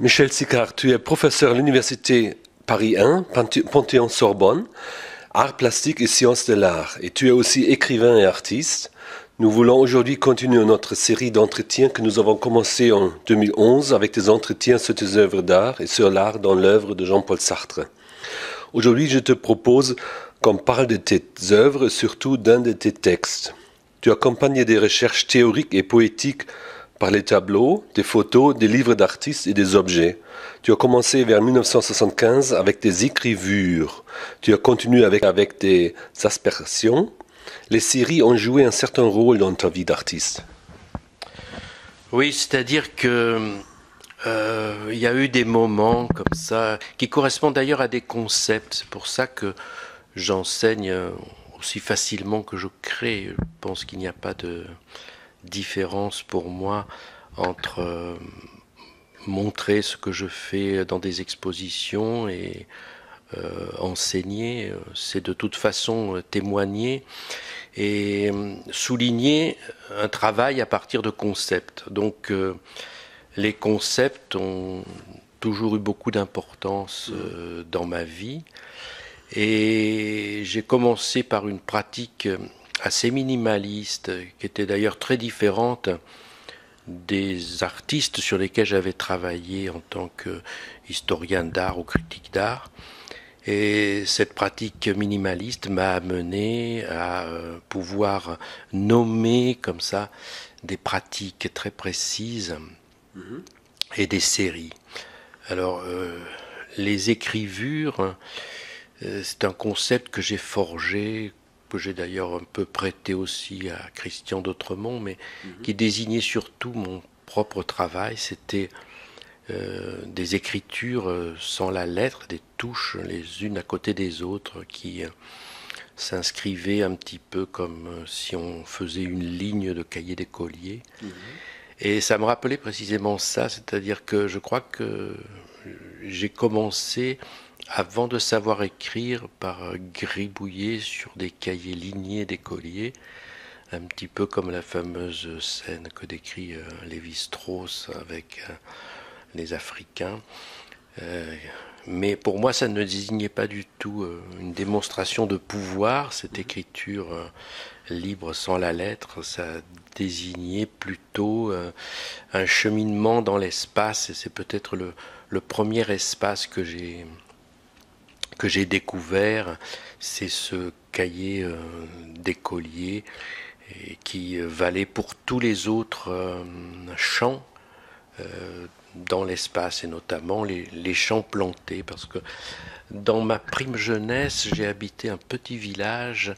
Michel Sicard, tu es professeur à l'université Paris 1, Panthéon-Sorbonne, art plastique et sciences de l'art. Et tu es aussi écrivain et artiste. Nous voulons aujourd'hui continuer notre série d'entretiens que nous avons commencé en 2011 avec des entretiens sur tes œuvres d'art et sur l'art dans l'œuvre de Jean-Paul Sartre. Aujourd'hui, je te propose qu'on parle de tes œuvres, surtout d'un de tes textes. Tu accompagnes des recherches théoriques et poétiques par les tableaux, des photos, des livres d'artistes et des objets. Tu as commencé vers 1975 avec des écrivures. Tu as continué avec, avec des aspersions. Les séries ont joué un certain rôle dans ta vie d'artiste. Oui, c'est-à-dire que euh, il y a eu des moments comme ça qui correspondent d'ailleurs à des concepts. C'est pour ça que j'enseigne aussi facilement que je crée. Je pense qu'il n'y a pas de différence pour moi entre euh, montrer ce que je fais dans des expositions et euh, enseigner, c'est de toute façon euh, témoigner et souligner un travail à partir de concepts. Donc les concepts ont toujours eu beaucoup d'importance dans ma vie et j'ai commencé par une pratique assez minimaliste, qui était d'ailleurs très différente des artistes sur lesquels j'avais travaillé en tant qu'historien d'art ou critique d'art. Et cette pratique minimaliste m'a amené à euh, pouvoir nommer comme ça des pratiques très précises et des séries. Alors, euh, les écrivures, euh, c'est un concept que j'ai forgé que j'ai d'ailleurs un peu prêté aussi à Christian d'Autremont, mais mhm. qui désignait surtout mon propre travail. C'était euh, des écritures euh, sans la lettre, des touches les unes à côté des autres qui euh, s'inscrivaient un petit peu comme si on faisait une ligne de cahier d'écolier. Mhm. Et ça me rappelait précisément ça, c'est-à-dire que je crois que j'ai commencé avant de savoir écrire par gribouiller sur des cahiers lignés d'écoliers, un petit peu comme la fameuse scène que décrit euh, Lévi-Strauss avec euh, les Africains. Euh, mais pour moi, ça ne désignait pas du tout une démonstration de pouvoir, cette mhm. écriture libre sans la lettre, ça désignait plutôt un cheminement dans l'espace, et c'est peut-être le, le, premier espace que j'ai que j'ai découvert, c'est ce cahier euh, d'écolier qui valait pour tous les autres euh, champs euh, dans l'espace et notamment les, les, champs plantés parce que dans ma prime jeunesse j'ai habité un petit village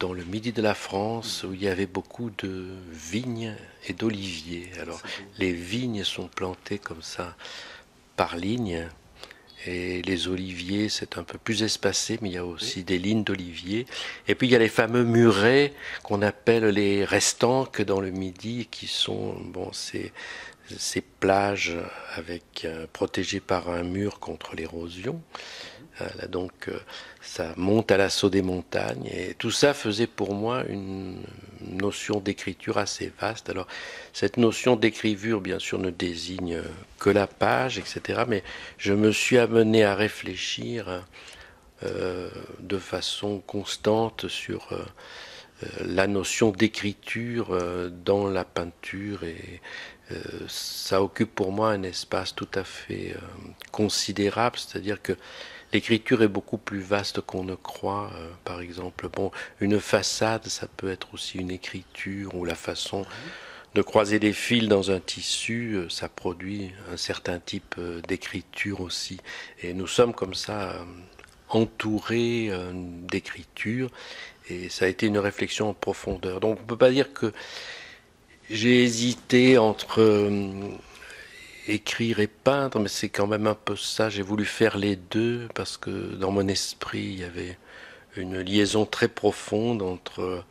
dans le midi de la France où il y avait beaucoup de vignes et d'oliviers. Alors les vignes sont plantées comme ça par ligne et les oliviers, c'est un peu plus espacé, mais il y a aussi des lignes d'oliviers. Et puis il y a les fameux murets qu'on appelle les restants que dans le Midi, qui sont bon, ces, ces plages avec euh, protégées par un mur contre l'érosion. Euh, donc euh, ça monte à l'assaut des montagnes et tout ça faisait pour moi une notion d'écriture assez vaste. Alors cette notion d'écriture bien sûr ne désigne que la page, etc. Mais je me suis amené à réfléchir euh, de façon constante sur la notion d'écriture dans la peinture et ça occupe pour moi un espace tout à fait considérable, c'est-à-dire que l'écriture est beaucoup plus vaste qu'on ne croit. Euh, par exemple, bon, une façade, ça peut être aussi une écriture ou la façon de croiser des fils dans un tissu, euh, ça produit un certain type euh, d'écriture aussi. Et nous sommes comme ça entourés d'écriture et ça a été une réflexion en profondeur. Donc on ne peut pas dire que j'ai hésité entre écrire et peindre, mais c'est quand même un peu ça. J'ai voulu faire les deux parce que dans mon esprit, il y avait une liaison très profonde entre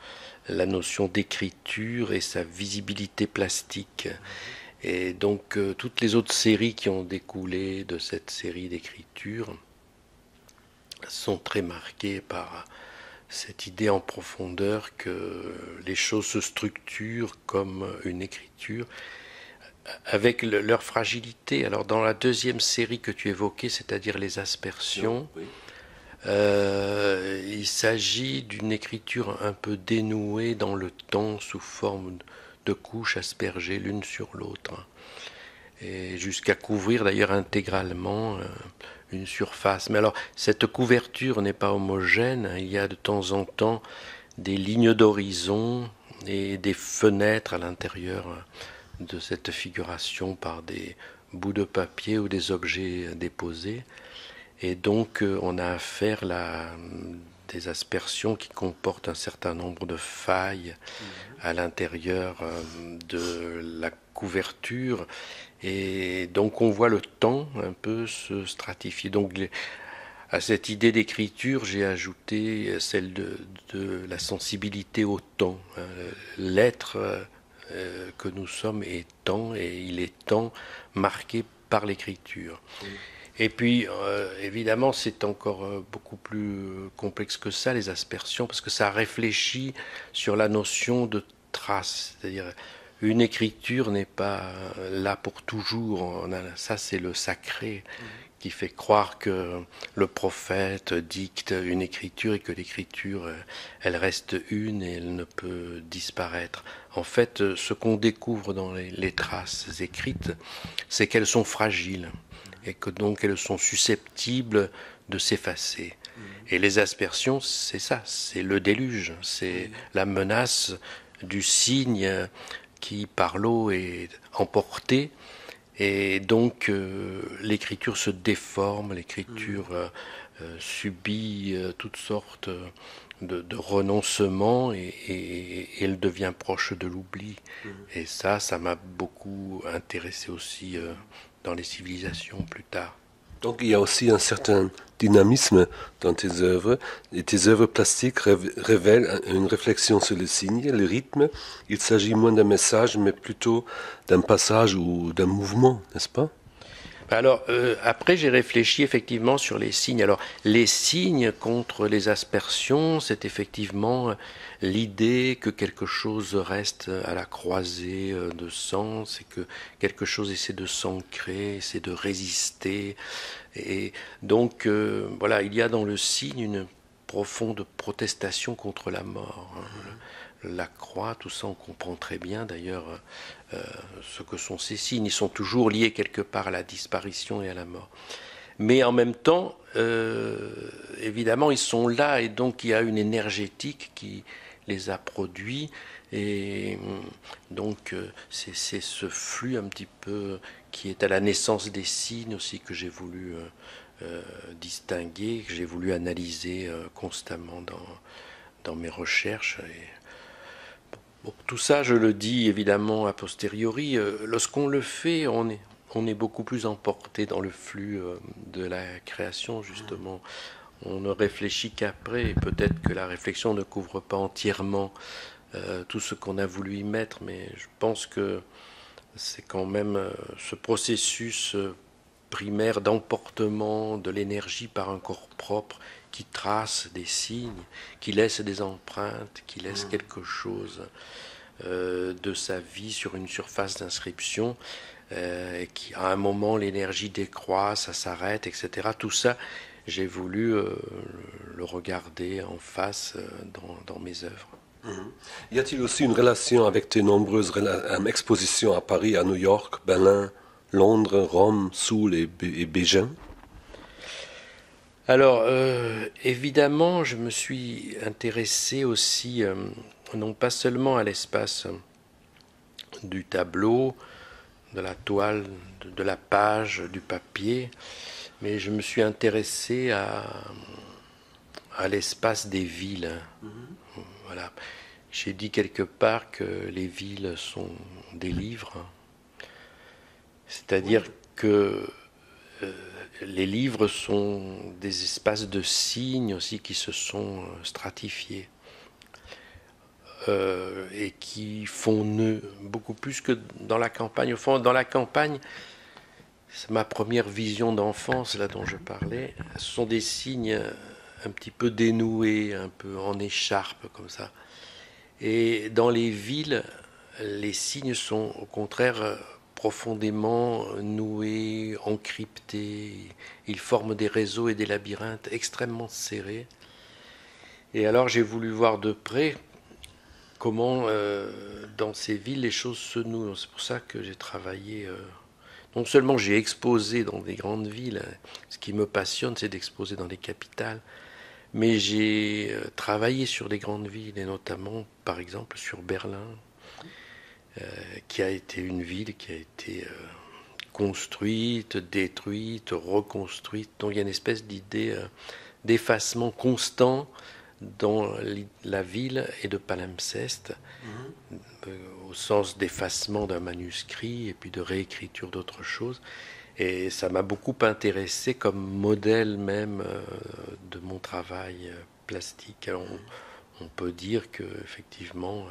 la notion d'écriture et sa visibilité plastique. Et donc euh, toutes les autres séries qui ont découlé de cette série d'écriture sont très marquées par cette idée en profondeur que les choses se structurent comme une écriture avec leur fragilité. Alors dans la deuxième série que tu évoquais, c'est-à-dire les aspersions, euh, il s'agit d'une écriture un peu dénouée dans le temps sous forme de couches aspergées l'une sur l'autre, et jusqu'à couvrir d'ailleurs intégralement euh, une surface. Mais alors cette couverture n'est pas homogène, il y a de temps en temps des lignes d'horizon et des fenêtres à l'intérieur de cette figuration par des bouts de papier ou des objets déposés. Et donc euh, on a affaire à des aspersions qui comportent un certain nombre de failles mhm. à l'intérieur euh, de la couverture. Et donc on voit le temps un peu se stratifier. Donc à cette idée d'écriture, j'ai ajouté celle de, la sensibilité au temps. Hein. L'être euh, que nous sommes est temps et il est temps marqué par l'écriture. Et puis, euh, évidemment, c'est encore euh, beaucoup plus complexe que ça, les aspersions, parce que ça réfléchit sur la notion de trace. C'est-à-dire, une écriture n'est pas là pour toujours. ça, c'est le sacré qui fait croire que le prophète dicte une écriture et que l'écriture, elle reste une et elle ne peut disparaître. En fait, ce qu'on découvre dans les, traces écrites, c'est qu'elles sont fragiles et que donc elles sont susceptibles de s'effacer. Et les aspersions, c'est ça, c'est le déluge, c'est la menace du cygne qui par l'eau est emporté et donc euh, l'écriture se déforme, l'écriture mm. euh, euh, subit toutes sortes de, renoncements et, elle devient proche de l'oubli. Mm. Et ça, ça m'a beaucoup intéressé aussi dans les civilisations plus tard. Donc il y a aussi un certain dynamisme dans tes œuvres. Et tes œuvres plastiques révèlent une réflexion sur le signe, le rythme. Il s'agit moins d'un message, mais plutôt d'un passage ou d'un mouvement, n'est-ce pas? Alors, euh, après, j'ai réfléchi effectivement sur les signes. Alors, les signes contre les aspersions, c'est effectivement l'idée que quelque chose reste à la croisée euh, de sens et que quelque chose essaie de s'ancrer, essaie de résister. Et donc, euh, voilà, il y a dans le signe une profonde protestation contre la mort. Hein la croix, tout ça, on comprend très bien d'ailleurs euh, ce que sont ces signes. Ils sont toujours liés quelque part à la disparition et à la mort. Mais en même temps, euh, évidemment, ils sont là et donc il y a une énergétique qui les a produits. Et donc euh, c'est ce flux un petit peu qui est à la naissance des signes aussi que j'ai voulu distinguer, que j'ai voulu analyser constamment dans, dans mes recherches. Et, tout ça, je le dis évidemment a posteriori. Euh, lorsqu'on le fait, on est, beaucoup plus emporté dans le flux euh, de la création, justement. On ne réfléchit qu'après. Peut-être que la réflexion ne couvre pas entièrement euh, tout ce qu'on a voulu y mettre, mais je pense que c'est quand même ce processus primaire d'emportement de l'énergie par un corps propre qui trace des signes, qui laisse des empreintes, qui laisse mm. quelque chose euh, de sa vie sur une surface d'inscription, euh, et qui à un moment l'énergie décroît, ça s'arrête, etc. Tout ça, j'ai voulu euh, le regarder en face dans, mes œuvres. Mm-hmm. Y a-t-il aussi une relation avec tes nombreuses expositions à Paris, à New York, Berlin, Londres, Rome, Soule et, et Bégin alors, euh, évidemment, je me suis intéressé aussi, euh, non pas seulement à l'espace du tableau, de la toile, de, la page, du papier, mais je me suis intéressé à, à l'espace des villes. Voilà. J'ai dit quelque part que les villes sont des livres, c'est-à-dire que euh, les livres sont des espaces de signes aussi qui se sont euh, stratifiés euh, et qui font nœud beaucoup plus que dans la campagne. Au fond, dans la campagne, c'est ma première vision d'enfance là dont je parlais. Ce sont des signes un petit peu dénoués, un peu en écharpe comme ça. Et dans les villes, les signes sont au contraire profondément noués, encryptés. Ils forment des réseaux et des labyrinthes extrêmement serrés. Et alors j'ai voulu voir de près comment euh, dans ces villes les choses se nouent. C'est pour ça que j'ai travaillé. Euh, non seulement j'ai exposé dans des grandes villes, hein, ce qui me passionne c'est d'exposer dans les capitales, mais j'ai euh, travaillé sur des grandes villes et notamment par exemple sur Berlin, qui a été une ville qui a été construite, détruite, reconstruite. Donc il y a une espèce d'idée d'effacement constant dans la ville et de palimpseste, mhm. euh, au sens d'effacement d'un manuscrit et puis de réécriture d'autres choses. Et ça m'a beaucoup intéressé comme modèle même euh, de mon travail euh, plastique. on, peut dire que effectivement,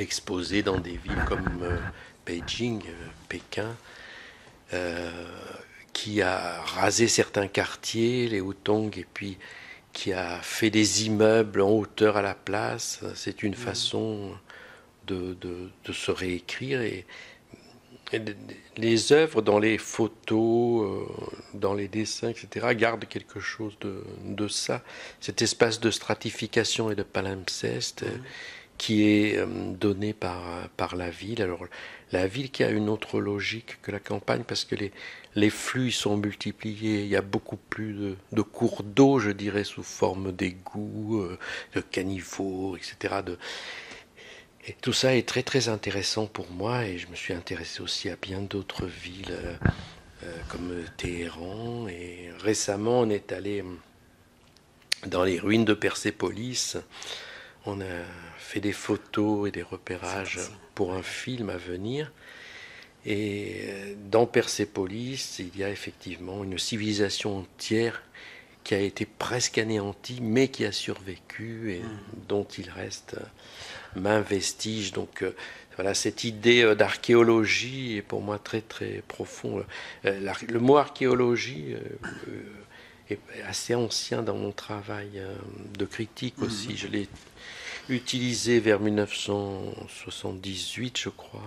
exposé dans des villes comme Beijing, Pékin, qui a rasé certains quartiers, les Hutong, et puis qui a fait des immeubles en hauteur à la place. C'est une mmh. façon de, de, se réécrire. Et, les œuvres dans les photos, euh, dans les dessins, etc., gardent quelque chose de, de, ça. Cet espace de stratification et de palimpseste. Mmh qui est euh, donné par, par la ville. Alors la ville qui a une autre logique que la campagne parce que les, les flux sont multipliés, il y a beaucoup plus de, cours d'eau, je dirais, sous forme d'égouts, euh, de caniveaux, etc. De... Et tout ça est très très intéressant pour moi et je me suis intéressé aussi à bien d'autres villes euh, comme Téhéran et récemment on est allé dans les ruines de Persépolis. On a fait des photos et des repérages pour un film à venir. Et euh, dans Persépolis, il y a effectivement une civilisation entière qui a été presque anéantie, mais qui a survécu et mm. dont il reste main vestige. Donc euh, voilà, cette idée euh, d'archéologie est pour moi très très profond. Le mot archéologie est assez ancien dans mon travail de critique mm. aussi. Je l'ai utilisé vers 1978, je crois.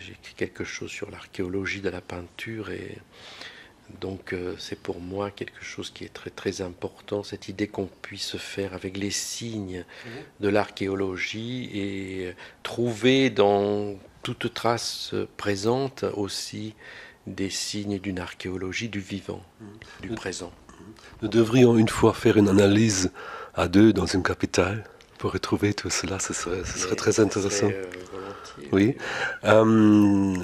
J'ai écrit quelque chose sur l'archéologie de la peinture et donc euh, c'est pour moi quelque chose qui est très très important, cette idée qu'on puisse faire avec les signes mhm. de l'archéologie et trouver dans toute trace présente aussi des signes d'une archéologie du vivant, mhm. du présent. Nous devrions une fois faire une analyse à deux dans une capitale pour retrouver tout cela, ce serait, ce serait très intéressant. Euh, oui. Euh,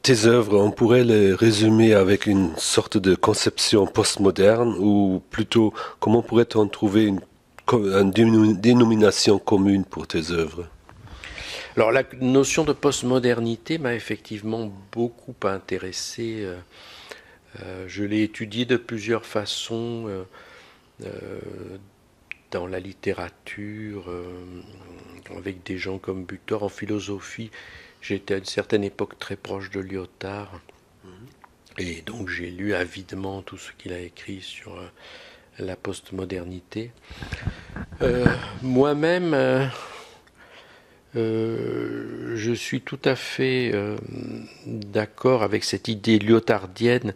tes œuvres, on pourrait les résumer avec une sorte de conception postmoderne, ou plutôt, comment pourrait-on trouver une, dénomination commune pour tes œuvres? Alors, la notion de postmodernité m'a effectivement beaucoup intéressé. Euh, je l'ai étudiée de plusieurs façons dans la littérature, euh, avec des gens comme Butor, en philosophie. J'étais à une certaine époque très proche de Lyotard. Mhm. Et donc j'ai lu avidement tout ce qu'il a écrit sur euh, la postmodernité. Euh, moi-même, je suis tout à fait d'accord avec cette idée lyotardienne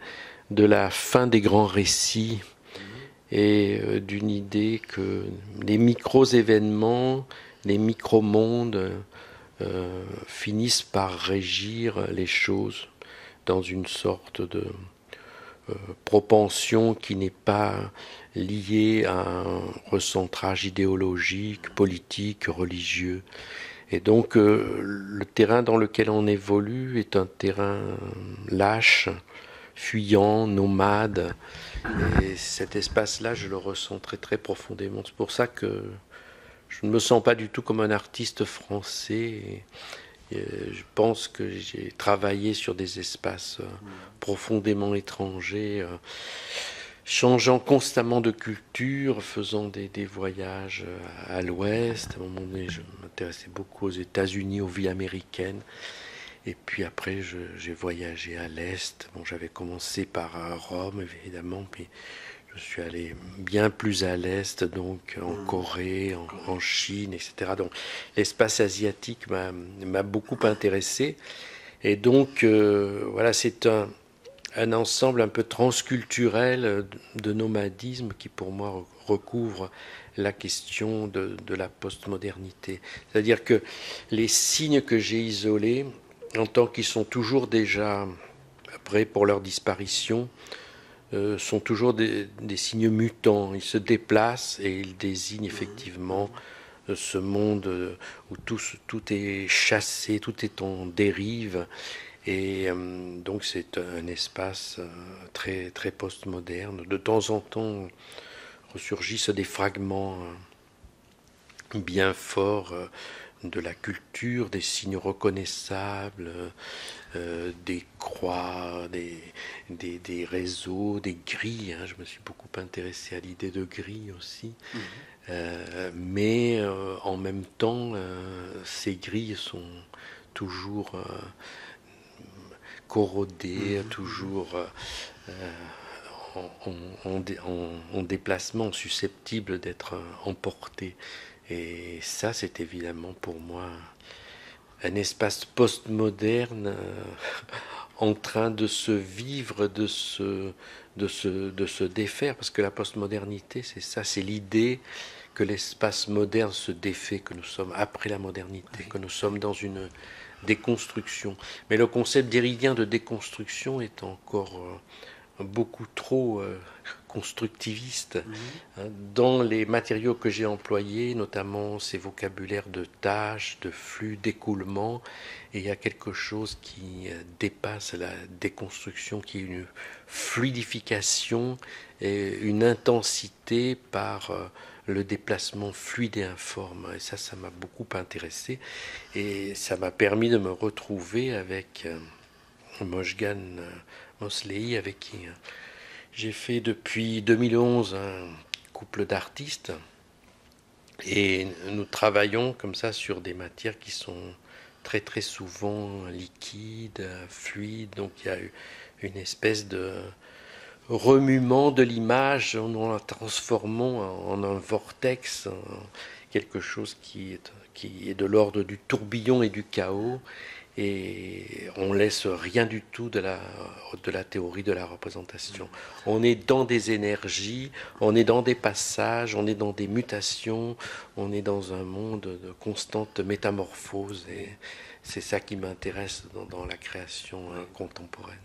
de la fin des grands récits et euh, d'une idée que les micro-événements, les micro-mondes euh, finissent par régir les choses dans une sorte de euh, propension qui n'est pas liée à un recentrage idéologique, politique, religieux. Et donc le terrain dans lequel on évolue est un terrain lâche, fuyant, nomade, et cet espace-là, je le ressens très très profondément. C'est pour ça que je ne me sens pas du tout comme un artiste français. Euh, je pense que j'ai travaillé sur des espaces euh, profondément étrangers, euh, changeant constamment de culture, faisant des, des voyages à l'ouest. À un moment donné, je m'intéressais beaucoup aux États-Unis, aux vies américaines. Et puis après, j'ai voyagé à l'Est. Bon, j'avais commencé par euh, Rome, évidemment, puis je suis allé bien plus à l'Est, donc en mmh. Corée, en, en, Chine, etc. Donc l'espace asiatique m'a beaucoup intéressé. Et donc, euh, voilà, c'est un, un, ensemble un peu transculturel de nomadisme qui, pour moi, recouvre la question de, de la postmodernité. C'est-à-dire que les signes que j'ai isolés, en tant qu'ils sont toujours déjà prêts pour leur disparition, euh, sont toujours des, signes mutants. Ils se déplacent et ils désignent effectivement euh, ce monde euh, où tout, est chassé, tout est en dérive. Et donc c'est un espace très, très postmoderne. De temps en temps ressurgissent des fragments bien forts de la culture, des signes reconnaissables, euh, des croix, des, des, réseaux, des grilles. Hein. Je me suis beaucoup intéressé à l'idée de grilles aussi. Mhm. Euh, mais euh, en même temps, ces grilles sont toujours corrodées, mhm. toujours en, en, déplacement, susceptibles d'être emportées. Et ça, c'est évidemment pour moi un espace postmoderne euh, en train de se vivre, de se, de, se, de se défaire, parce que la postmodernité, c'est ça, c'est l'idée que l'espace moderne se défait, que nous sommes après la modernité, que nous sommes dans une déconstruction. Mais le concept d'éridien de déconstruction est encore euh, beaucoup trop euh, constructiviste mhm. hein, dans les matériaux que j'ai employés, notamment ces vocabulaires de tâches, de flux, d'écoulement. Et il y a quelque chose qui euh, dépasse la déconstruction, qui est une fluidification et une intensité par euh, le déplacement fluide et informe. Et ça, ça m'a beaucoup intéressé. Et ça m'a permis de me retrouver avec euh, Mojgan Mosley, avec qui j'ai fait depuis 2011 un couple d'artistes et nous travaillons comme ça sur des matières qui sont très très souvent liquides, fluides. Donc il y a une espèce de remuement de l'image en la transformant en un vortex, quelque chose qui est, qui est de l'ordre du tourbillon et du chaos et on laisse rien du tout de la, de la théorie de la représentation. On est dans des énergies, on est dans des passages, on est dans des mutations, on est dans un monde de constante métamorphose et c'est ça qui m'intéresse dans, la création hein, contemporaine.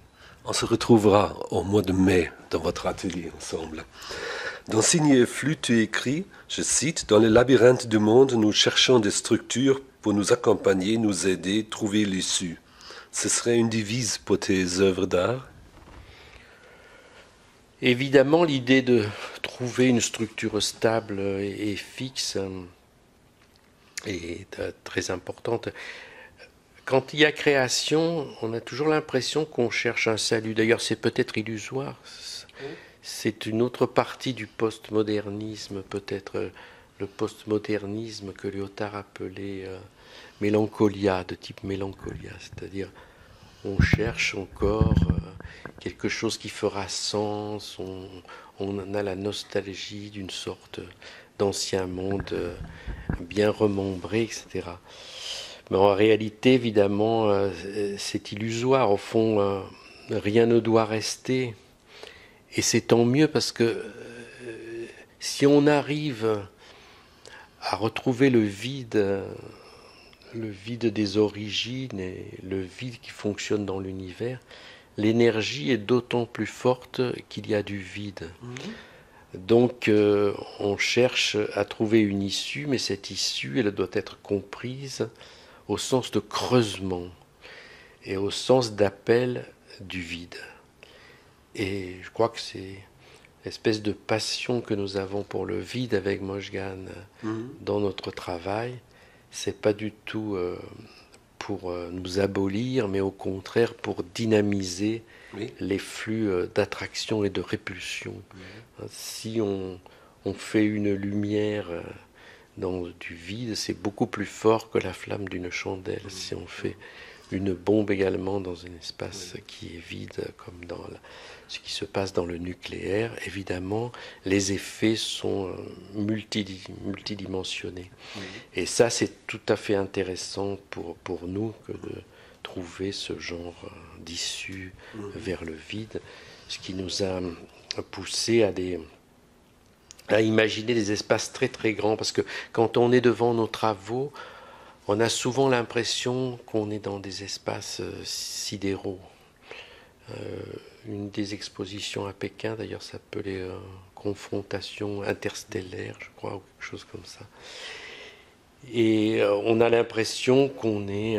On se retrouvera au mois de mai dans votre atelier ensemble. Dans Signé Flux, tu écris, je cite, Dans le labyrinthe du monde, nous cherchons des structures pour nous accompagner, nous aider, trouver l'issue. Ce serait une devise pour tes œuvres d'art Évidemment, l'idée de trouver une structure stable et fixe est très importante. Quand il y a création, on a toujours l'impression qu'on cherche un salut. D'ailleurs, c'est peut-être illusoire. C'est une autre partie du postmodernisme, peut-être le postmodernisme que Lyotard appelait euh, mélancolia, de type mélancolia, c'est-à-dire on cherche encore euh, quelque chose qui fera sens, on, on a la nostalgie d'une sorte d'ancien monde euh, bien remembré, etc. Mais en réalité, évidemment, c'est illusoire. Au fond, rien ne doit rester. Et c'est tant mieux parce que si on arrive à retrouver le vide, le vide des origines et le vide qui fonctionne dans l'univers, l'énergie est d'autant plus forte qu'il y a du vide. Mhm. Donc euh, on cherche à trouver une issue, mais cette issue, elle doit être comprise au sens de creusement et au sens d'appel du vide. Et je crois que c'est espèce de passion que nous avons pour le vide avec Mojgan mhm. dans notre travail, c'est pas du tout euh, pour euh, nous abolir, mais au contraire pour dynamiser les flux euh, d'attraction et de répulsion. Hein, si on, on, fait une lumière dans du vide, c'est beaucoup plus fort que la flamme d'une chandelle. Si on fait une bombe également dans un espace qui est vide, comme dans ce qui se passe dans le nucléaire, évidemment, les effets sont euh, multidimensionnés. Et ça, c'est tout à fait intéressant pour, pour nous que de trouver ce genre d'issue mmh. vers le vide, ce qui nous a poussé à des à imaginer des espaces très très grands parce que quand on est devant nos travaux, on a souvent l'impression qu'on est dans des espaces euh, sidéraux. Euh, une des expositions à Pékin, d'ailleurs, s'appelait euh, Confrontation interstellaire, je crois, ou quelque chose comme ça. Et on a l'impression qu'on est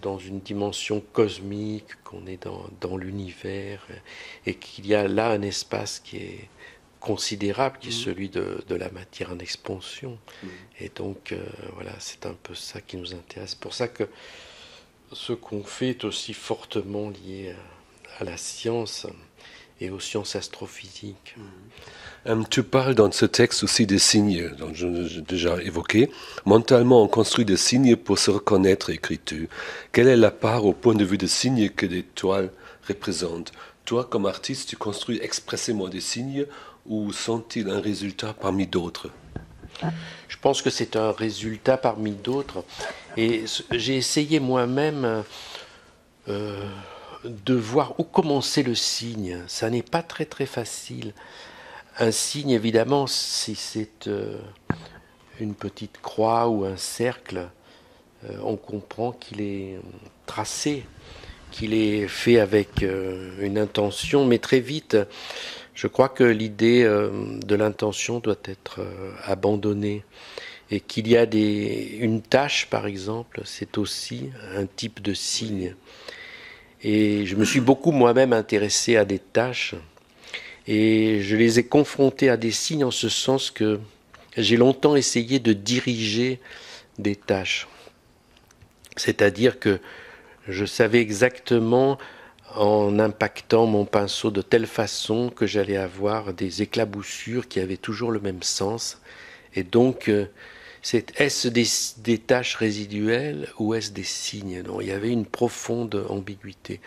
dans une dimension cosmique, qu'on est dans, dans l'univers, et qu'il y a là un espace qui est considérable qui est mm. celui de, la matière en expansion. Mm. Et donc, euh, voilà, c'est un peu ça qui nous intéresse. C'est pour ça que ce qu'on fait est aussi fortement lié à, la science et aux sciences astrophysiques. Mm. Euh, tu parles dans ce texte aussi des signes, dont j'ai déjà évoqué. Mentalement, on construit des signes pour se reconnaître, écris-tu. Quelle est la part au point de vue des signes que des toiles représentent Toi, comme artiste, tu construis expressément des signes ou sont-ils un résultat parmi d'autres Je pense que c'est un résultat parmi d'autres. Et j'ai essayé moi-même euh, de voir où commencer le signe. Ça n'est pas très très facile. Un signe, évidemment, si c'est euh, une petite croix ou un cercle, euh, on comprend qu'il est tracé, qu'il est fait avec une intention, mais très vite, je crois que l'idée euh, de l'intention doit être euh, abandonnée et qu'il y a des, une tâche, par exemple, c'est aussi un type de signe. Et je me suis beaucoup moi-même intéressé à des tâches et je les ai confrontées à des signes en ce sens que j'ai longtemps essayé de diriger des tâches. C'est-à-dire que je savais exactement en impactant mon pinceau de telle façon que j'allais avoir des éclaboussures qui avaient toujours le même sens. Et donc, euh, est-ce des, des, tâches résiduelles ou est-ce des signes? Non, il y avait une profonde ambiguïté.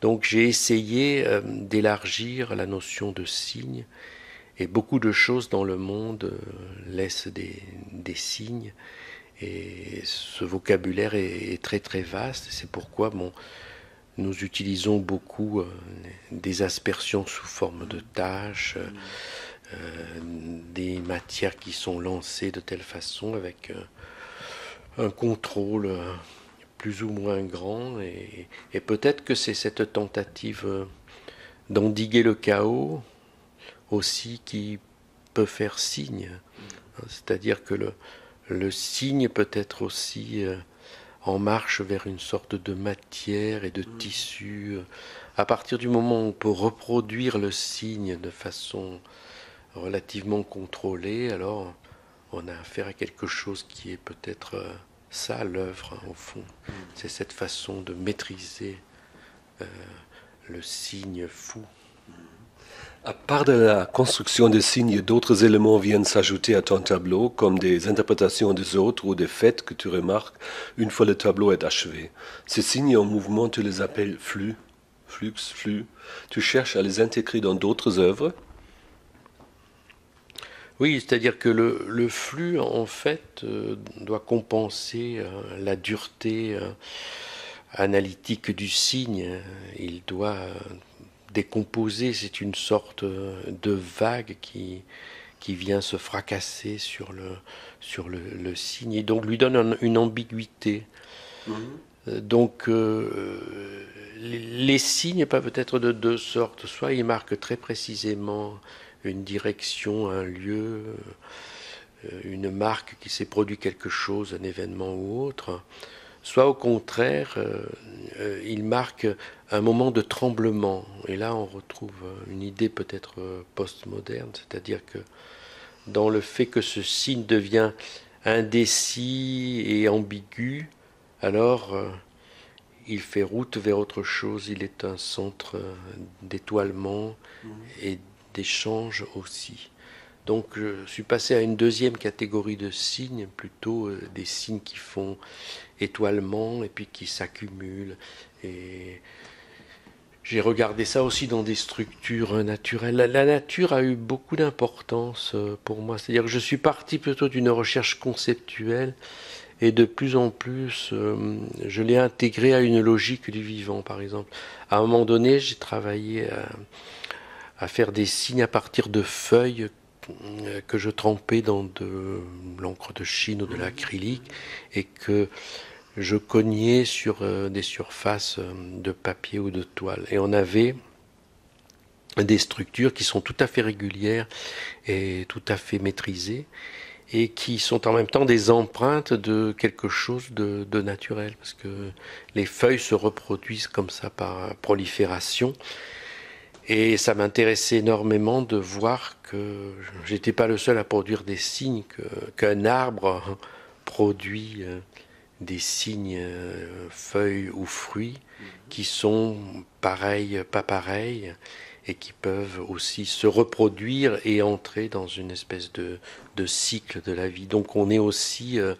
Donc j'ai essayé euh, d'élargir la notion de signe, et beaucoup de choses dans le monde euh, laissent des, signes, et ce vocabulaire est, est très très vaste. C'est pourquoi mon, nous utilisons beaucoup euh, des aspersions sous forme de tâches, euh, euh, des matières qui sont lancées de telle façon avec un contrôle plus ou moins grand. Et, peut-être que c'est cette tentative d'endiguer le chaos aussi qui peut faire signe. C'est-à-dire que le, le signe peut être aussi en marche vers une sorte de matière et de mm. tissu. À partir du moment où on peut reproduire le signe de façon relativement contrôlée, alors on a affaire à quelque chose qui est peut-être euh, ça l'œuvre hein, au fond. Mm. C'est cette façon de maîtriser euh, le signe fou. À part de la construction des signes, d'autres éléments viennent s'ajouter à ton tableau, comme des interprétations des autres ou des faits que tu remarques une fois le tableau est achevé. Ces signes en mouvement, tu les appelles flux, flux, flux. Tu cherches à les intégrer dans d'autres œuvres oui, c'est-à-dire que le, flux, en fait, euh, doit compenser euh, la dureté euh, analytique du signe. Il doit décomposé, c'est une sorte de vague qui, qui vient se fracasser sur le, sur le, signe et donc lui donne une ambiguïté. Mhm. Euh, donc euh, les, signes peuvent être de deux sortes. Soit ils marquent très précisément une direction, un lieu, euh, une marque qui s'est produit quelque chose, un événement ou autre soit au contraire, euh, euh, il marque un moment de tremblement. Et là, on retrouve une idée peut-être postmoderne, c'est-à-dire que dans le fait que ce signe devient indécis et ambigu, alors euh, il fait route vers autre chose, il est un centre d'étoilement mmh. et d'échange aussi. Donc je suis passé à une deuxième catégorie de signes, plutôt des signes qui font étoilement et puis qui s'accumulent. Et j'ai regardé ça aussi dans des structures naturelles. La, nature a eu beaucoup d'importance euh, pour moi. C'est-à-dire que je suis parti plutôt d'une recherche conceptuelle Et de plus en plus, euh, je l'ai intégré à une logique du vivant, par exemple. À un moment donné, j'ai travaillé à, faire des signes à partir de feuilles euh, que je trempais dans de l'encre de Chine ou de l'acrylique et que je cognais sur euh, des surfaces de papier ou de toile. Et on avait des structures qui sont tout à fait régulières et tout à fait maîtrisées et qui sont en même temps des empreintes de quelque chose de, naturel, parce que les feuilles se reproduisent comme ça par prolifération. Et ça m'intéressait énormément de voir que j'étais pas le seul à produire des signes, qu'un arbre produit euh, des signes, euh, feuilles ou fruits, qui sont pareils, pas pareils, et qui peuvent aussi se reproduire et entrer dans une espèce de, cycle de la vie. Donc on est aussi, euh,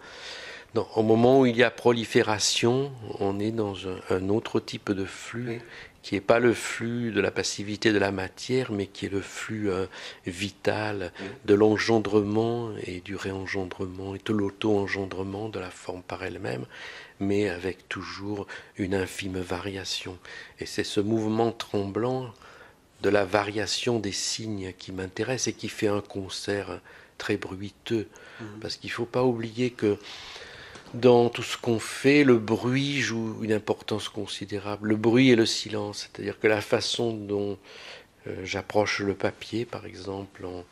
au moment où il y a prolifération, on est dans un, autre type de flux qui n'est pas le flux de la passivité de la matière, mais qui est le flux euh, vital de l'engendrement et du réengendrement et de l'auto-engendrement de la forme par elle-même, mais avec toujours une infime variation. Et c'est ce mouvement tremblant de la variation des signes qui m'intéresse et qui fait un concert très bruiteux. Mhm. Parce qu'il ne faut pas oublier que dans tout ce qu'on fait, le bruit joue une importance considérable. Le bruit et le silence, c'est-à-dire que la façon dont euh, j'approche le papier, par exemple, en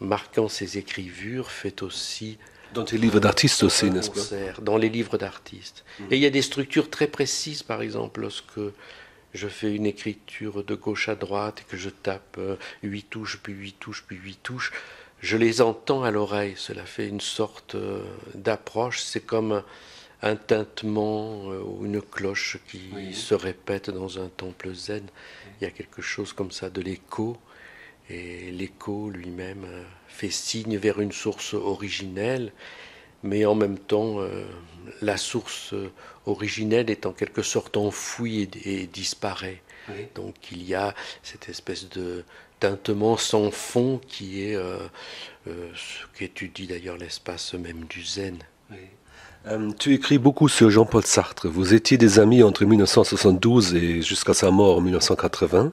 marquant ses écrivures, fait aussi dans tes livres d'artistes aussi, n'est-ce pas Dans les livres d'artistes. Mhm. Et il y a des structures très précises, par exemple, lorsque je fais une écriture de gauche à droite et que je tape euh, huit touches, puis huit touches, puis huit touches, je les entends à l'oreille. Cela fait une sorte euh, d'approche. C'est comme un tintement euh, ou une cloche qui se répète dans un temple zen. Il y a quelque chose comme ça de l'écho. Et l'écho lui-même fait signe vers une source originelle mais en même temps, euh, la source originelle est en quelque sorte enfouie et, disparaît. Donc il y a cette espèce de tintement sans fond qui est euh, euh, ce qu'étudie d'ailleurs l'espace même du zen. Euh, tu écris beaucoup sur Jean-Paul Sartre. Vous étiez des amis entre 1972 et jusqu'à sa mort en 1980.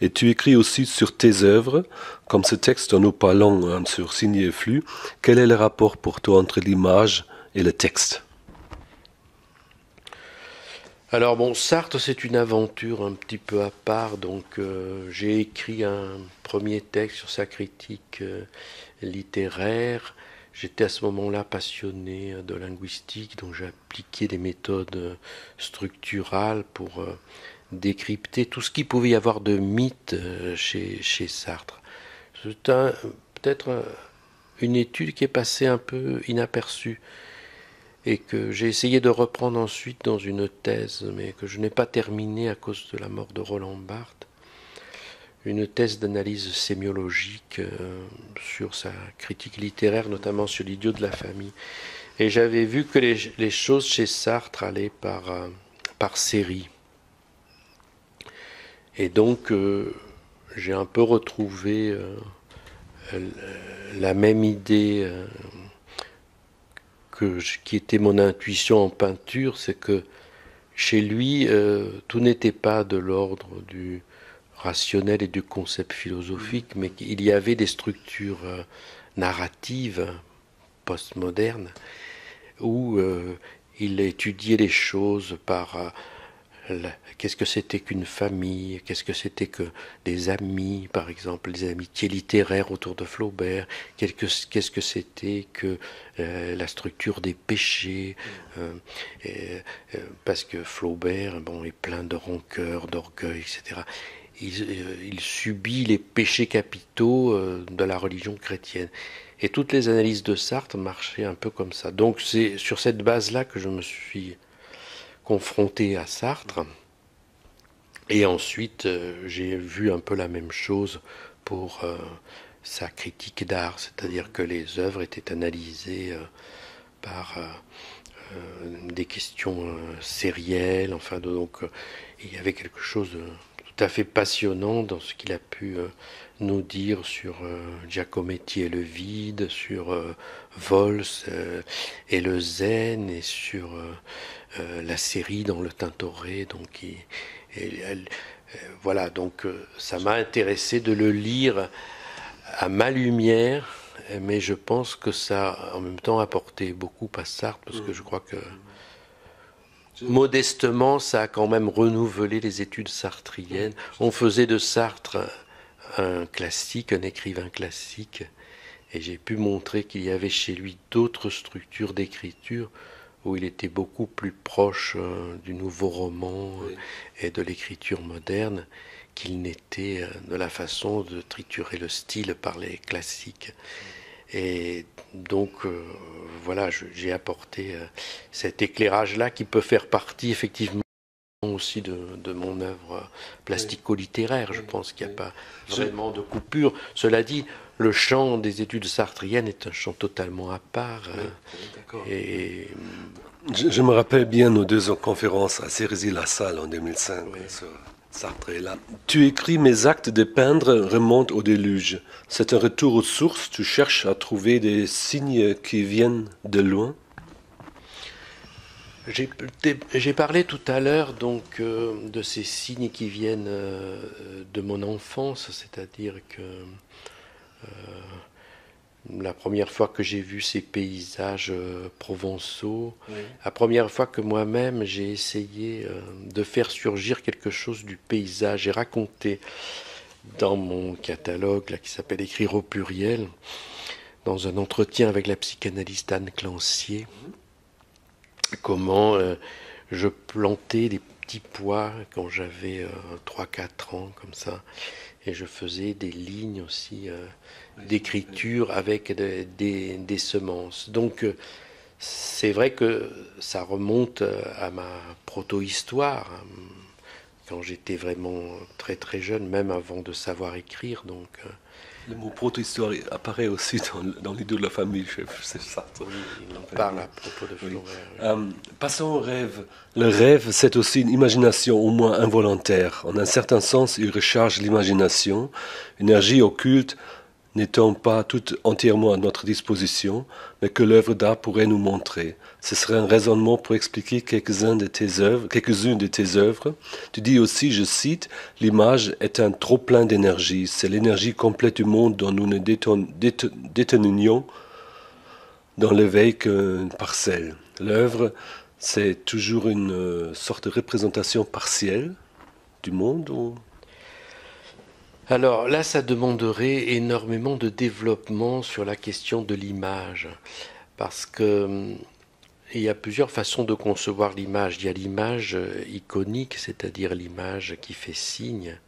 Et tu écris aussi sur tes œuvres, comme ce texte dont nous parlons hein, sur Signé et Flux. Quel est le rapport pour toi entre l'image et le texte? Alors bon, Sartre, c'est une aventure un petit peu à part. Donc euh, j'ai écrit un premier texte sur sa critique euh, littéraire. J'étais à ce moment-là passionné de linguistique, donc j'ai appliqué des méthodes structurales pour euh, décrypter tout ce qu'il pouvait y avoir de mythe euh, chez, chez Sartre. C'est peut-être euh, une étude qui est passée un peu inaperçue et que j'ai essayé de reprendre ensuite dans une thèse, mais que je n'ai pas terminée à cause de la mort de Roland Barthes une thèse d'analyse sémiologique euh, sur sa critique littéraire, notamment sur l'idiot de la famille. Et j'avais vu que les, choses chez Sartre allaient par, euh, par série. Et donc, euh, j'ai un peu retrouvé la même idée qui était mon intuition en peinture, c'est que chez lui, tout n'était pas de l'ordre du rationnel et du concept philosophique, mais qu'il y avait des structures euh, narratives postmodernes où euh, il étudiait les choses par euh, qu'est-ce que c'était qu'une famille, qu'est-ce que c'était que des amis, par exemple, des amitiés littéraires autour de Flaubert, qu'est-ce que c'était que la structure des péchés, parce que Flaubert bon, est plein de rancœur, d'orgueil, etc. Euh, il, subit les péchés capitaux euh, de la religion chrétienne. Et toutes les analyses de Sartre marchaient un peu comme ça. Donc c'est sur cette base-là que je me suis confronté à Sartre. Et ensuite, euh, j'ai vu un peu la même chose pour sa critique d'art, c'est-à-dire que les œuvres étaient analysées par des questions sérielles, enfin, donc il y avait quelque chose de tout à fait passionnant dans ce qu'il a pu nous dire sur Giacometti et le vide, sur Vols et le zen, et sur la série dans le Tintoret. Donc, voilà, donc ça m'a intéressé de le lire à ma lumière, mais je pense que ça en même temps apporté beaucoup à Sartre, parce que je crois que modestement, ça a quand même renouvelé les études sartriennes. On faisait de Sartre un classique, un écrivain classique, et j'ai pu montrer qu'il y avait chez lui d'autres structures d'écriture où il était beaucoup plus proche euh, du nouveau roman et de l'écriture moderne qu'il n'était euh, de la façon de triturer le style par les classiques. Et donc, euh, voilà, j'ai apporté euh, cet éclairage-là qui peut faire partie effectivement aussi de, mon œuvre plastico-littéraire. Je pense qu'il n'y a pas vraiment de coupure. Cela dit, le champ des études sartriennes est un champ totalement à part. et je, me rappelle bien nos deux conférences à Cérisy-la-Salle en 2005. Sartre est là. Tu écris Mes actes de peindre remontent au déluge. C'est un retour aux sources. Tu cherches à trouver des signes qui viennent de loin. J'ai parlé tout à l'heure donc euh, de ces signes qui viennent euh, de mon enfance, c'est-à-dire que euh, la première fois que j'ai vu ces paysages euh, provençaux, la première fois que moi-même j'ai essayé euh, de faire surgir quelque chose du paysage, j'ai raconté dans mon catalogue là, qui s'appelle Écrire au pluriel, dans un entretien avec la psychanalyste Anne Clancier, comment euh, je plantais des petits pois quand j'avais 3-4 ans, comme ça, et je faisais des lignes aussi d'écriture avec des, semences. Donc euh, c'est vrai que ça remonte euh, à ma proto-histoire, hein, quand j'étais vraiment très très jeune, même avant de savoir écrire. Donc, euh, le mot proto-histoire apparaît aussi dans, les deux de la famille, c'est ça. il en parle à propos de Flaubert. passons au rêve. Le rêve, c'est aussi une imagination au moins involontaire. En un certain sens, il recharge l'imagination, énergie occulte n'étant pas tout entièrement à notre disposition, mais que l'œuvre d'art pourrait nous montrer. Ce serait un raisonnement pour expliquer quelques-unes de tes œuvres. Quelques-unes de tes œuvres. Tu dis aussi, je cite, l'image est un trop plein d'énergie. C'est l'énergie complète du monde dont nous ne détenions dans l'éveil qu'une parcelle. L'œuvre, c'est toujours une euh, sorte de représentation partielle du monde alors là, ça demanderait énormément de développement sur la question de l'image, parce que hum, il y a plusieurs façons de concevoir l'image. Il y a l'image euh, iconique, c'est-à-dire l'image qui fait signe,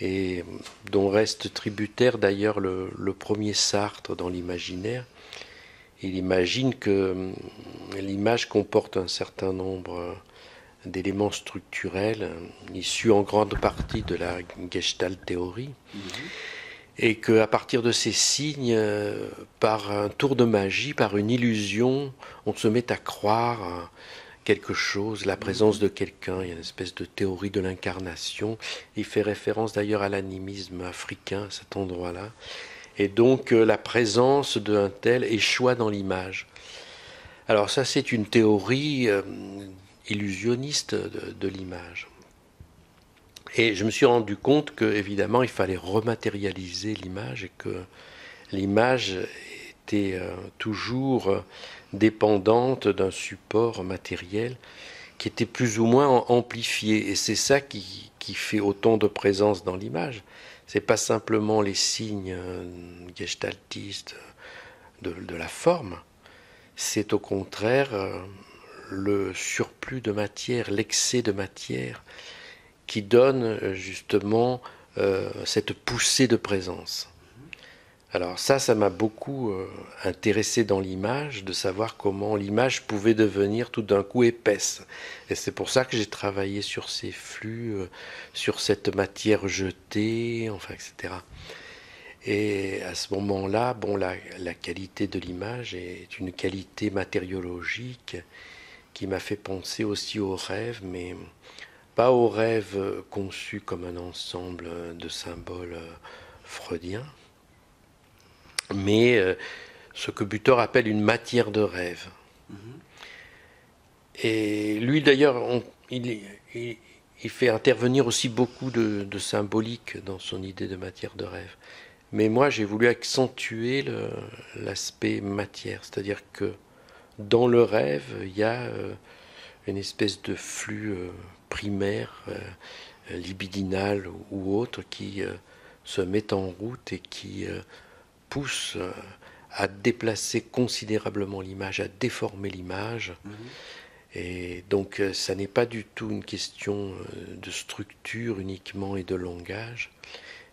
et hum, dont reste tributaire d'ailleurs le, premier Sartre dans l'imaginaire. Il imagine que hum, l'image comporte un certain nombre d'éléments structurels euh, issus en grande partie de la Gestalt théorie. Mhm. Et qu'à partir de ces signes, euh, par un tour de magie, par une illusion, on se met à croire quelque chose, la présence de quelqu'un. Il y a une espèce de théorie de l'incarnation. Il fait référence d'ailleurs à l'animisme africain à cet endroit-là. Et donc euh, la présence d'un tel échoua dans l'image. Alors ça, c'est une théorie illusionniste de, l'image. Et je me suis rendu compte que évidemment il fallait rematérialiser l'image et que l'image était euh, toujours dépendante d'un support matériel qui était plus ou moins amplifié. Et c'est ça qui, fait autant de présence dans l'image. C'est pas simplement les signes euh, gestaltistes de, de la forme, c'est au contraire euh, le surplus de matière, l'excès de matière, qui donne euh, justement euh, cette poussée de présence. Alors ça, ça m'a beaucoup euh, intéressé dans l'image, de savoir comment l'image pouvait devenir tout d'un coup épaisse. Et c'est pour ça que j'ai travaillé sur ces flux, sur cette matière jetée, enfin, etc. Et à ce moment-là, bon, la, la qualité de l'image est une qualité matériologique qui m'a fait penser aussi aux rêves, mais pas au rêve conçu comme un ensemble de symboles freudiens, mais euh, ce que Butor appelle une matière de rêve. Mhm. Et lui d'ailleurs, il, fait intervenir aussi beaucoup de, symbolique dans son idée de matière de rêve. Mais moi, j'ai voulu accentuer l'aspect matière, c'est-à-dire que dans le rêve, il y a euh, une espèce de flux euh, primaire, euh, libidinal ou autre, qui se met en route et qui pousse à déplacer considérablement l'image, à déformer l'image. Mhm. Et donc, ça n'est pas du tout une question de structure uniquement et de langage.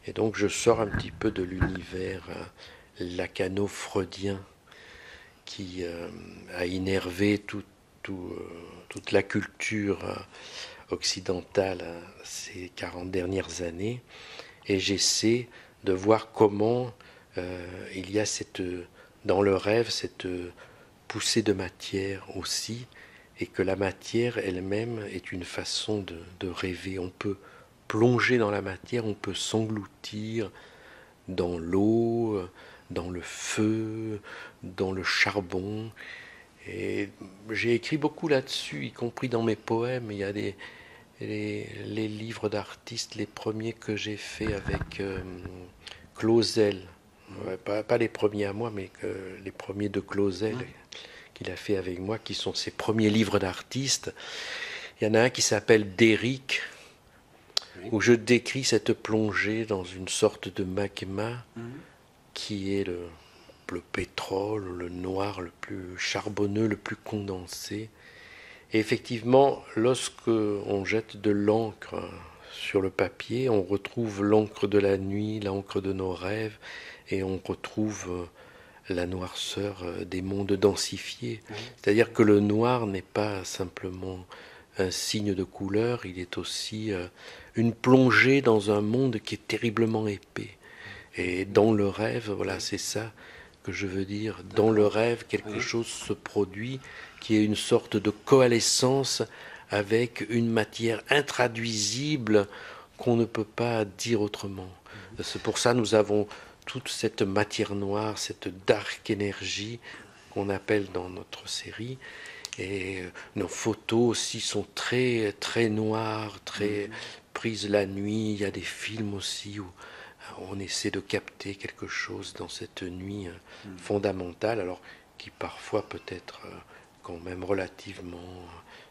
Et donc, je sors un petit peu de l'univers lacano-freudien qui euh, a tout, euh, toute la culture euh, occidentale ces 40 dernières années. Et j'essaie de voir comment il y a cette, dans le rêve cette poussée de matière aussi, et que la matière elle-même est une façon de, de, rêver. On peut plonger dans la matière, on peut s'engloutir dans l'eau, dans le feu, dans le charbon. Et j'ai écrit beaucoup là-dessus, y compris dans mes poèmes. Il y a des, les, livres d'artistes, les premiers que j'ai faits avec euh, Clausel. pas, les premiers à moi, mais que les premiers de Clausel qu'il a fait avec moi, qui sont ses premiers livres d'artistes. Il y en a un qui s'appelle Derrick, où je décris cette plongée dans une sorte de magma. Mhm qui est le, pétrole, le noir le plus charbonneux, le plus condensé. Et effectivement, lorsque on jette de l'encre sur le papier, on retrouve l'encre de la nuit, l'encre de nos rêves, et on retrouve euh, la noirceur euh, des mondes densifiés. C'est-à-dire que le noir n'est pas simplement un signe de couleur, il est aussi euh, une plongée dans un monde qui est terriblement épais. Et dans le rêve, voilà, c'est ça que je veux dire. Dans le rêve, quelque chose se produit qui est une sorte de coalescence avec une matière intraduisible qu'on ne peut pas dire autrement. Mhm. C'est pour ça que nous avons toute cette matière noire, cette dark énergie qu'on appelle dans notre série. Et nos photos aussi sont très très noires, très mhm. prises la nuit. Il y a des films aussi où on essaie de capter quelque chose dans cette nuit euh, fondamentale, alors qui parfois peut être euh, quand même relativement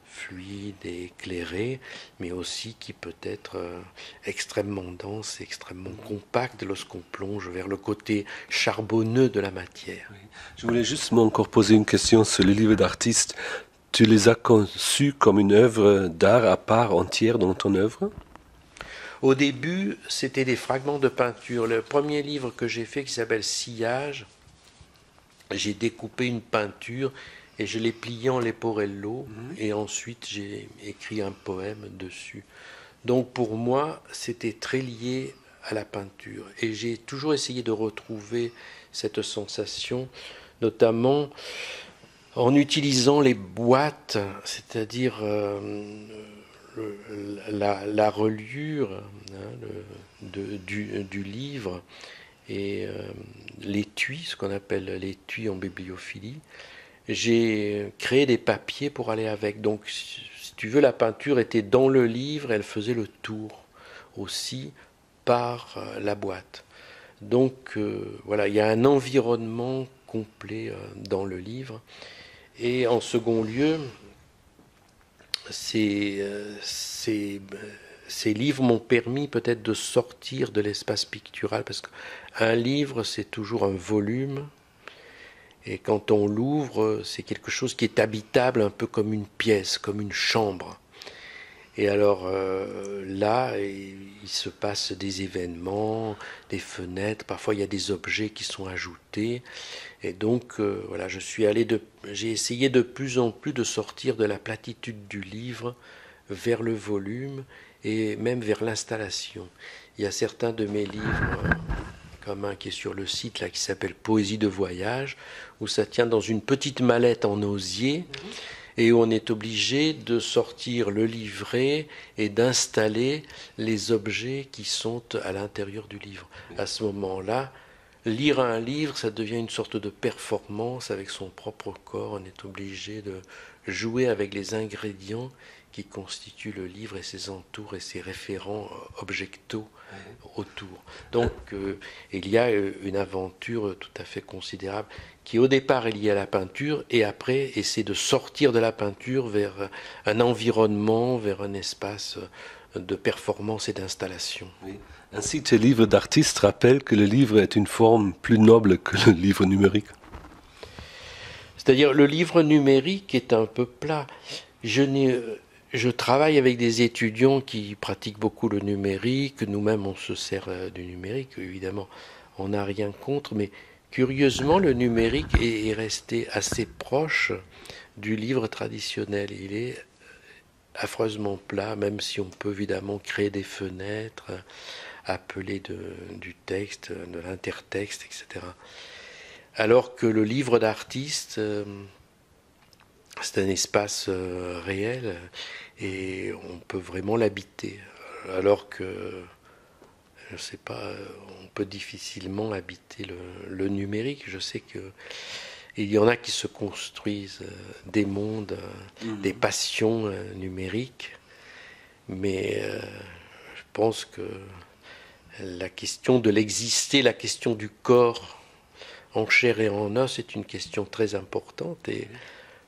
fluide et éclairée, mais aussi qui peut être euh, extrêmement dense et extrêmement hmm. compacte lorsqu'on plonge vers le côté charbonneux de la matière. Je voulais juste encore poser une question sur les livres d'artistes. Tu les as conçus comme une œuvre d'art à part entière dans ton œuvre? Au début, c'était des fragments de peinture. Le premier livre que j'ai fait, qui s'appelle Sillage, j'ai découpé une peinture et je l'ai plié en leporello mhm. et ensuite j'ai écrit un poème dessus. Donc pour moi, c'était très lié à la peinture et j'ai toujours essayé de retrouver cette sensation, notamment en utilisant les boîtes, c'est-à-dire euh, la, reliure hein, du, livre et euh, l'étui, ce qu'on appelle l'étui en bibliophilie. J'ai créé des papiers pour aller avec. Donc, si tu veux, la peinture était dans le livre, elle faisait le tour aussi par euh, la boîte. Donc, euh, voilà, il y a un environnement complet dans le livre. Et en second lieu, euh, ces, livres m'ont permis peut-être de sortir de l'espace pictural, parce qu'un livre, c'est toujours un volume, et quand on l'ouvre, c'est quelque chose qui est habitable, un peu comme une pièce, comme une chambre. Et alors euh, là, il se passe des événements, des fenêtres, parfois il y a des objets qui sont ajoutés. Et donc euh, voilà, je suis allé de, j'ai essayé de plus en plus de sortir de la platitude du livre vers le volume et même vers l'installation. Il y a certains de mes livres, euh, comme un qui est sur le site là, qui s'appelle Poésie de voyage, où ça tient dans une petite mallette en osier. et on est obligé de sortir le livret et d'installer les objets qui sont à l'intérieur du livre. À ce moment-là, lire un livre, ça devient une sorte de performance avec son propre corps. On est obligé de jouer avec les ingrédients qui constituent le livre et ses entours et ses référents euh, objectaux autour. Donc euh, il y a euh, une aventure tout à fait considérable qui au départ est liée à la peinture et après essaie de sortir de la peinture vers un environnement, vers un espace de performance et d'installation. Ainsi, tes livres d'artistes rappellent que le livre est une forme plus noble que le livre numérique. C'est-à-dire le livre numérique est un peu plat. Je, je travaille avec des étudiants qui pratiquent beaucoup le numérique. Nous-mêmes, on se sert euh, du numérique, évidemment. On n'a rien contre, mais curieusement, le numérique est resté assez proche du livre traditionnel. Il est euh, affreusement plat, même si on peut évidemment créer des fenêtres, appeler du texte, de l'intertexte, etc alors que le livre d'artiste, euh, c'est un espace euh, réel et on peut vraiment l'habiter. Alors que, je ne sais pas, on peut difficilement habiter le, numérique. Je sais que il y en a qui se construisent euh, des mondes, mhm. des passions numériques, mais je pense que la question de l'exister, la question du corps, en chair et en os est une question très importante et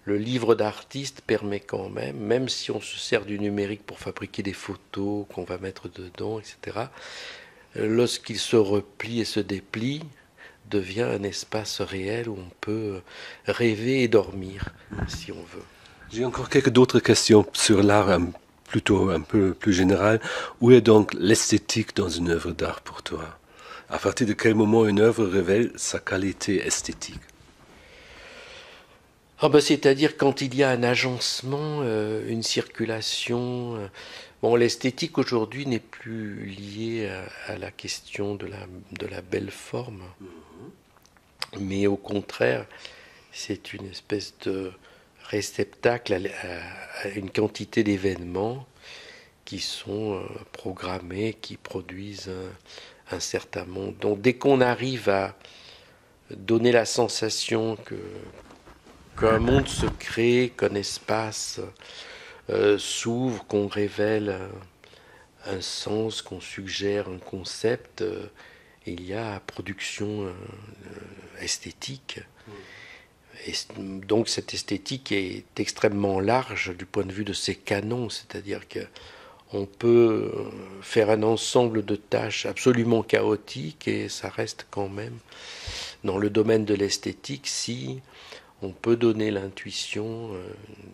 le livre d'artiste permet quand même, même si on se sert du numérique pour fabriquer des photos qu'on va mettre dedans, etc., lorsqu'il se replie et se déplie, devient un espace réel où on peut rêver et dormir, si on veut. J'ai encore quelques d'autres questions sur l'art, plutôt un peu plus général. Où est donc l'esthétique dans une œuvre d'art pour toi? À partir de quel moment une œuvre révèle sa qualité esthétique? Ah ben, C'est-à-dire quand il y a un agencement, euh, une circulation. Euh, bon, l'esthétique aujourd'hui n'est plus liée à, la question de la, de la belle forme, mm-hmm. mais au contraire, c'est une espèce de réceptacle à, une quantité d'événements qui sont euh, programmés, qui produisent un certain monde. Donc dès qu'on arrive à donner la sensation que qu'un monde se crée, qu'un espace euh, s'ouvre, qu'on révèle un, sens, qu'on suggère un concept, euh, il y a production esthétique. Et donc cette esthétique est extrêmement large du point de vue de ses canons, c'est-à-dire que on peut faire un ensemble de tâches absolument chaotiques et ça reste quand même dans le domaine de l'esthétique si on peut donner l'intuition euh,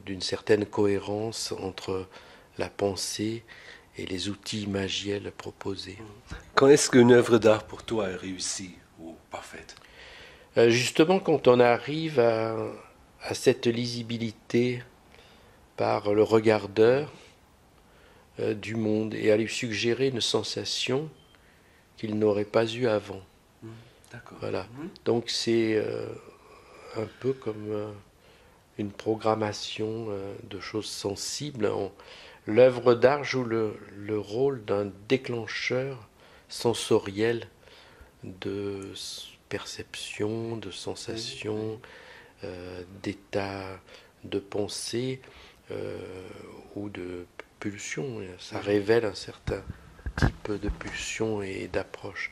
d'une certaine cohérence entre la pensée et les outils magiels proposés. Quand est-ce qu'une œuvre d'art pour toi est réussie ou parfaite? euh, Justement quand on arrive à, à cette lisibilité par le regardeur, euh, du monde et à lui suggérer une sensation qu'il n'aurait pas eue avant. Mmh, voilà. Mmh. Donc c'est euh, un peu comme euh, une programmation de choses sensibles. L'œuvre d'art joue le, rôle d'un déclencheur sensoriel de perception, de sensation, d'état de pensée ou de pulsion. Ça révèle un certain type de pulsion et d'approche.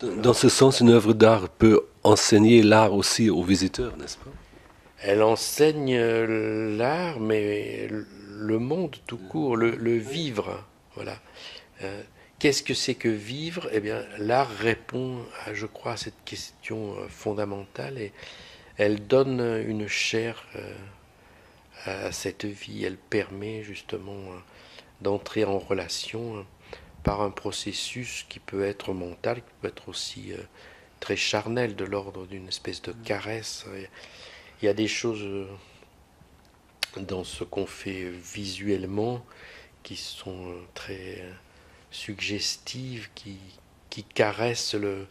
Dans ce sens, une œuvre d'art peut enseigner l'art aussi aux visiteurs, n'est-ce pas? Elle enseigne l'art, mais le monde tout court, le, vivre. Voilà. Euh, qu'est-ce que c'est que vivre? Eh bien, l'art répond, je crois, à cette question euh, fondamentale et elle donne une chair euh, à cette vie. Elle permet justement euh, d'entrer en relation euh, par un processus qui peut être mental, qui peut être aussi très charnel, de l'ordre d'une espèce de caresse. Il y a des choses dans ce qu'on fait visuellement qui sont très suggestives, qui, qui caressent le,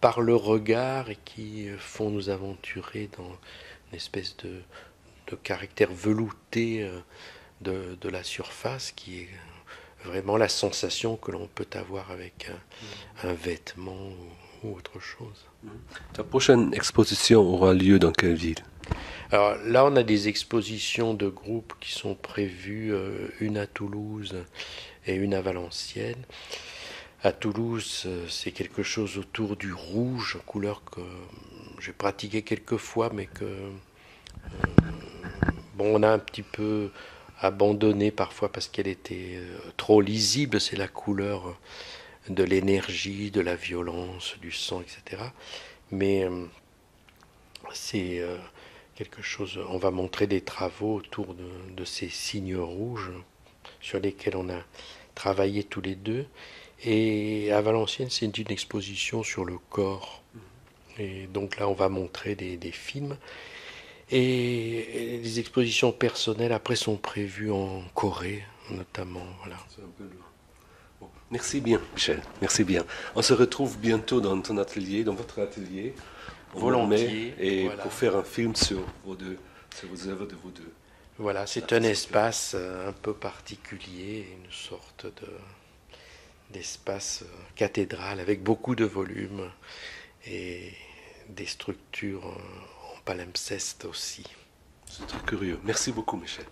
par le regard et qui font nous aventurer dans une espèce de, caractère velouté de, de, la surface qui est vraiment la sensation que l'on peut avoir avec un, vêtement ou, autre chose. Ta prochaine exposition aura lieu dans quelle ville? Alors là, on a des expositions de groupes qui sont prévues, euh, une à Toulouse et une à Valenciennes. À Toulouse, euh, c'est quelque chose autour du rouge, couleur que j'ai pratiqué quelques fois, mais que euh, bon, on a un petit peu abandonnée parfois parce qu'elle était euh, trop lisible, c'est la couleur de l'énergie, de la violence, du sang, etc. Mais c'est quelque chose, on va montrer des travaux autour de, ces signes rouges sur lesquels on a travaillé tous les deux. Et à Valenciennes, c'est une exposition sur le corps. Et donc là, on va montrer des, des films. Et les expositions personnelles après sont prévues en Corée notamment. Voilà. Merci bien, Michel. Merci bien. On se retrouve bientôt dans ton atelier, dans votre atelier, volontiers, et pour faire un film sur vos deux, sur vos œuvres de vos deux. Voilà, c'est un espace euh, un peu particulier, une sorte de d'espace euh, cathédral avec beaucoup de volumes et des structures euh, palimpseste aussi. C'est très curieux. Merci beaucoup, Michel.